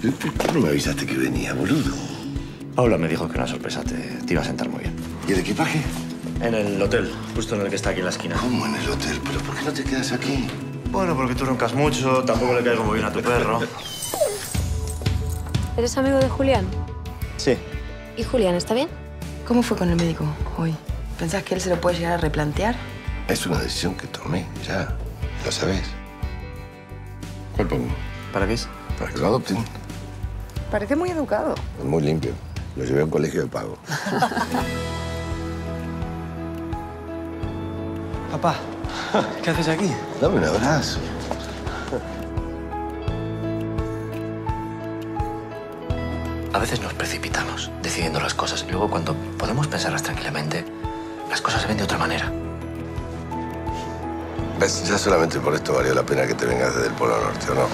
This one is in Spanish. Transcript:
¿Por no me avisaste que venía, boludo? Paula me dijo que una sorpresa te, te iba a sentar muy bien. ¿Y el equipaje? En el hotel, justo en el que está aquí en la esquina. ¿Cómo en el hotel? ¿Pero por qué no te quedas aquí? Bueno, porque tú roncas mucho, tampoco le caigo muy bien a tu perro. ¿Eres amigo de Julián? Sí. ¿Y Julián está bien? ¿Cómo fue con el médico hoy? ¿Pensás que él se lo puede llegar a replantear? Es una decisión que tomé, ya. Lo sabes. ¿Cuál pongo? ¿Para qué es? Para que lo adopten. Parece muy educado. Es muy limpio. Lo llevé a un colegio de pago. Papá, ¿qué haces aquí? Dame un abrazo. A veces nos precipitamos decidiendo las cosas y luego cuando podemos pensarlas tranquilamente, las cosas se ven de otra manera. ¿Ves? Ya solamente por esto valió la pena que te vengas desde el Polo Norte, ¿o no?